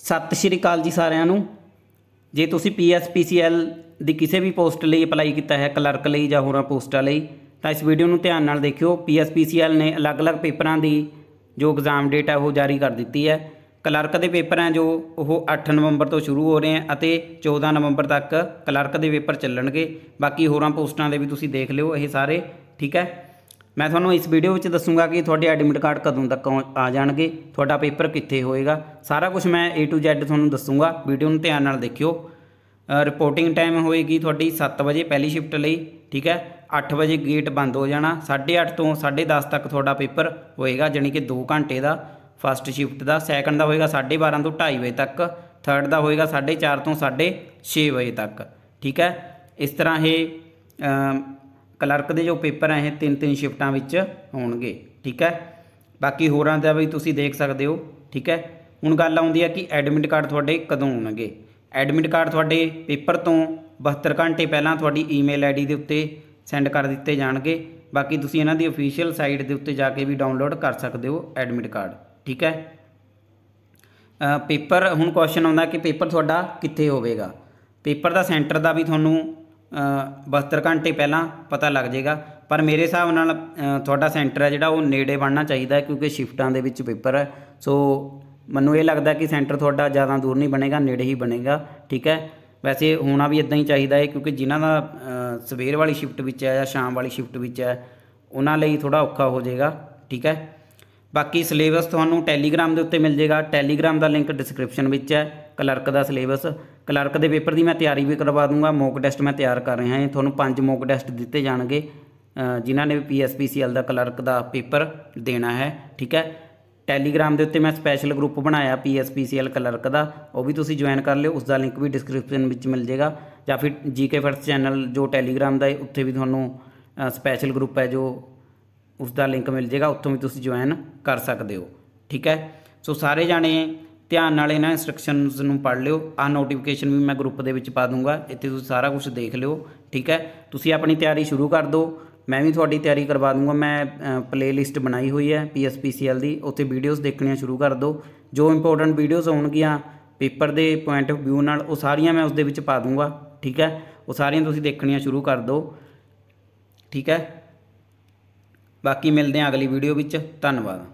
ਸਤਿ ਸ਼੍ਰੀ ਅਕਾਲ ਜੀ ਸਾਰਿਆਂ ਨੂੰ। ਜੇ ਤੁਸੀਂ ਪੀਐਸਪੀਸੀਐਲ ਦੀ ਕਿਸੇ ਵੀ ਪੋਸਟ ਲਈ ਅਪਲਾਈ ਕੀਤਾ ਹੈ, ਕਲਰਕ ਲਈ ਜਾਂ ਹੋਰਾਂ ਪੋਸਟਾਂ ਲਈ, ਤਾਂ ਇਸ ਵੀਡੀਓ ਨੂੰ ਧਿਆਨ ਨਾਲ ਦੇਖਿਓ। ਪੀਐਸਪੀਸੀਐਲ ਨੇ ਅਲੱਗ-ਅਲੱਗ ਪੇਪਰਾਂ ਦੀ ਜੋ ਐਗਜ਼ਾਮ ਡੇਟ ਹੈ ਉਹ ਜਾਰੀ ਕਰ ਦਿੱਤੀ ਹੈ। ਕਲਰਕ ਦੇ ਪੇਪਰ ਹੈ ਜੋ ਉਹ 8 ਨਵੰਬਰ ਤੋਂ ਸ਼ੁਰੂ ਹੋ ਰਹੇ ਹਨ ਅਤੇ 14 ਨਵੰਬਰ ਤੱਕ ਕਲਰਕ ਦੇ ਪੇਪਰ ਚੱਲਣਗੇ। ਬਾਕੀ ਹੋਰਾਂ ਪੋਸਟਾਂ ਦੇ ਵੀ ਤੁਸੀਂ ਦੇਖ ਲਿਓ, ਇਹ ਸਾਰੇ, ਠੀਕ ਹੈ? ਮੈਂ ਤੁਹਾਨੂੰ ਇਸ ਵੀਡੀਓ ਵਿੱਚ ਦੱਸੂਗਾ ਕਿ ਤੁਹਾਡੇ ਐਡਮਿਟ ਕਾਰਡ ਕਦੋਂ ਤੱਕ ਆ ਜਾਣਗੇ, ਤੁਹਾਡਾ ਪੇਪਰ ਕਿੱਥੇ ਹੋਏਗਾ। ਸਾਰਾ ਕੁਝ ਮੈਂ A to Z ਤੁਹਾਨੂੰ ਦੱਸੂਗਾ। ਵੀਡੀਓ ਨੂੰ ਧਿਆਨ ਨਾਲ ਦੇਖਿਓ। ਰਿਪੋਰਟਿੰਗ ਟਾਈਮ ਹੋਏਗੀ ਤੁਹਾਡੀ 7 ਵਜੇ ਪਹਿਲੀ ਸ਼ਿਫਟ ਲਈ, ਠੀਕ ਹੈ? 8 ਵਜੇ ਗੇਟ ਬੰਦ ਹੋ ਜਾਣਾ। 8:30 ਤੋਂ 10:30 ਤੱਕ ਤੁਹਾਡਾ ਪੇਪਰ ਹੋਏਗਾ, ਜਾਣੀ ਕਿ 2 ਘੰਟੇ ਦਾ ਫਸਟ ਸ਼ਿਫਟ ਦਾ। ਸੈਕੰਡ ਦਾ ਹੋਏਗਾ 12:30 ਤੋਂ 2:30 ਵਜੇ ਤੱਕ। ਥਰਡ ਦਾ ਹੋਏਗਾ 4:30 ਤੋਂ 6:30 ਵਜੇ ਤੱਕ, ਠੀਕ ਹੈ? ਇਸ ਤਰ੍ਹਾਂ ਇਹ ਕਲਰਕ ਦੇ ਜੋ ਪੇਪਰ ਹੈ ਇਹ ਤਿੰਨ ਤਿੰਨ ਸ਼ਿਫਟਾਂ ਵਿੱਚ ਹੋਣਗੇ, ਠੀਕ ਹੈ? ਬਾਕੀ ਹੋਰਾਂ ਦਾ ਵੀ ਤੁਸੀਂ ਦੇਖ ਸਕਦੇ ਹੋ, ਠੀਕ ਹੈ? ਹੁਣ ਗੱਲ ਆਉਂਦੀ ਹੈ ਕਿ ਐਡਮਿਟ ਕਾਰਡ ਤੁਹਾਡੇ ਕਦੋਂ ਆਉਣਗੇ ਐਡਮਿਟ ਕਾਰਡ ਤੁਹਾਡੇ ਪੇਪਰ ਤੋਂ 72 ਘੰਟੇ ਪਹਿਲਾਂ ਤੁਹਾਡੀ ਈਮੇਲ ਆਈਡੀ ਦੇ ਉੱਤੇ ਸੈਂਡ ਕਰ ਦਿੱਤੇ ਜਾਣਗੇ। ਬਾਕੀ ਤੁਸੀਂ ਇਹਨਾਂ ਦੀ ਅਫੀਸ਼ੀਅਲ ਸਾਈਟ ਦੇ ਉੱਤੇ ਜਾ ਕੇ ਵੀ ਡਾਊਨਲੋਡ ਕਰ ਸਕਦੇ ਹੋ ਐਡਮਿਟ ਕਾਰਡ, ਠੀਕ ਹੈ? ਪੇਪਰ, ਹੁਣ ਕੁਐਸਚਨ ਆਉਂਦਾ ਕਿ ਪੇਪਰ ਤੁਹਾਡਾ ਕਿੱਥੇ ਹੋਵੇਗਾ? ਪੇਪਰ ਦਾ ਸੈਂਟਰ ਦਾ ਵੀ ਤੁਹਾਨੂੰ 72 ਘੰਟੇ ਪਹਿਲਾਂ ਪਤਾ ਲੱਗ ਜਾਏਗਾ। ਪਰ ਮੇਰੇ ਹਿਸਾਬ ਨਾਲ ਤੁਹਾਡਾ ਸੈਂਟਰ ਹੈ ਜਿਹੜਾ ਉਹ ਨੇੜੇ ਬਣਨਾ ਚਾਹੀਦਾ ਕਿਉਂਕਿ ਸ਼ਿਫਟਾਂ ਦੇ ਵਿੱਚ ਪੇਪਰ ਹੈ। ਸੋ ਮੈਨੂੰ ਇਹ ਲੱਗਦਾ ਕਿ ਸੈਂਟਰ ਤੁਹਾਡਾ ਜ਼ਿਆਦਾ ਦੂਰ ਨਹੀਂ ਬਣੇਗਾ, ਨੇੜੇ ਹੀ ਬਣੇਗਾ, ਠੀਕ ਹੈ? ਵੈਸੇ ਹੋਣਾ ਵੀ ਇਦਾਂ ਹੀ ਚਾਹੀਦਾ ਹੈ ਕਿਉਂਕਿ ਜਿਨ੍ਹਾਂ ਦਾ ਸਵੇਰ ਵਾਲੀ ਸ਼ਿਫਟ ਵਿੱਚ ਹੈ ਜਾਂ ਸ਼ਾਮ ਵਾਲੀ ਸ਼ਿਫਟ ਵਿੱਚ ਹੈ, ਉਹਨਾਂ ਲਈ ਥੋੜਾ ਔਖਾ ਹੋ ਜਾਏਗਾ, ਠੀਕ ਹੈ? ਬਾਕੀ ਸਿਲੇਬਸ ਤੁਹਾਨੂੰ ਟੈਲੀਗ੍ਰਾਮ ਦੇ ਉੱਤੇ ਮਿਲ ਜਾਏਗਾ। ਟੈਲੀਗ੍ਰਾਮ ਦਾ ਲਿੰਕ ਡਿਸਕ੍ਰਿਪਸ਼ਨ ਵਿੱਚ ਹੈ, ਕਲਰਕ ਦਾ ਸਿਲੇਬਸ। ਕਲਰਕ ਦੇ ਪੇਪਰ ਦੀ ਮੈਂ ਤਿਆਰੀ ਵੀ ਕਰਵਾ ਦੂੰਗਾ ਮੌਕ ਟੈਸਟ ਮੈਂ ਤਿਆਰ ਕਰ ਰਿਹਾ ਹਾਂ। ਤੁਹਾਨੂੰ ਪੰਜ ਮੌਕ ਟੈਸਟ ਦਿੱਤੇ ਜਾਣਗੇ ਜਿਨ੍ਹਾਂ ਨੇ ਪੀਐਸਪੀਸੀਐਲ ਦਾ ਕਲਰਕ ਦਾ ਪੇਪਰ ਦੇਣਾ ਹੈ, ਠੀਕ ਹੈ? ਟੈਲੀਗ੍ਰਾਮ ਦੇ ਉੱਤੇ ਮੈਂ ਸਪੈਸ਼ਲ ਗਰੁੱਪ ਬਣਾਇਆ ਪੀਐਸਪੀਸੀਐਲ ਕਲਰਕ ਦਾ, ਉਹ ਵੀ ਤੁਸੀਂ ਜੁਆਇਨ ਕਰ ਲਿਓ ਉਸ ਦਾ ਲਿੰਕ ਵੀ ਡਿਸਕ੍ਰਿਪਸ਼ਨ ਵਿੱਚ ਮਿਲ ਜਾਏਗਾ। ਜਾਂ ਫਿਰ ਜੀਕੇ ਫਰਸਟ ਚੈਨਲ ਜੋ ਟੈਲੀਗ੍ਰਾਮ ਦਾ ਹੈ, ਉੱਥੇ ਵੀ ਤੁਹਾਨੂੰ ਸਪੈਸ਼ਲ ਗਰੁੱਪ ਹੈ ਜੋ ਉਸ ਦਾ ਲਿੰਕ ਮਿਲ ਜਾਏਗਾ, ਉੱਥੋਂ ਵੀ ਤੁਸੀਂ ਜੁਆਇਨ ਕਰ ਸਕਦੇ ਹੋ, ਠੀਕ ਹੈ? ਸੋ ਸਾਰੇ ਜਾਣੇ ਧਿਆਨ ਨਾਲ ਇਹਨਾਂ ਇੰਸਟਰਕਸ਼ਨਸ ਨੂੰ ਪੜ੍ਹ ਲਿਓ। ਆ ਨੋਟੀਫਿਕੇਸ਼ਨ ਵੀ ਮੈਂ ਗਰੁੱਪ ਦੇ ਵਿੱਚ ਪਾ ਦੂੰਗਾ। ਇੱਥੇ ਤੁਸੀਂ ਸਾਰਾ ਕੁਝ ਦੇਖ ਲਿਓ, ਠੀਕ ਹੈ? ਤੁਸੀਂ ਆਪਣੀ ਤਿਆਰੀ ਸ਼ੁਰੂ ਕਰ ਦਿਓ। ਮੈਂ ਵੀ ਤੁਹਾਡੀ ਤਿਆਰੀ ਕਰਵਾ ਦੂੰਗਾ। ਮੈਂ ਪਲੇਲਿਸਟ ਬਣਾਈ ਹੋਈ ਹੈ ਪੀਐਸਪੀਸੀਐਲ ਦੀ। ਉੱਥੇ ਵੀਡੀਓਜ਼ ਦੇਖਣੀਆਂ ਸ਼ੁਰੂ ਕਰ ਦਿਓ। ਜੋ ਇੰਪੋਰਟੈਂਟ ਵੀਡੀਓਜ਼ ਹੋਣਗੀਆਂ ਪੇਪਰ ਦੇ ਪੁਆਇੰਟ ਆਫ View ਨਾਲ, ਉਹ ਸਾਰੀਆਂ ਮੈਂ ਉਸ ਦੇ ਵਿੱਚ ਪਾ ਦੂੰਗਾ, ਠੀਕ ਹੈ? ਉਹ ਸਾਰੀਆਂ ਤੁਸੀਂ ਦੇਖਣੀਆਂ ਸ਼ੁਰੂ ਕਰ ਦਿਓ, ਠੀਕ ਹੈ? ਬਾਕੀ ਮਿਲਦੇ ਹਾਂ ਅਗਲੀ ਵੀਡੀਓ ਵਿੱਚ। ਧੰਨਵਾਦ।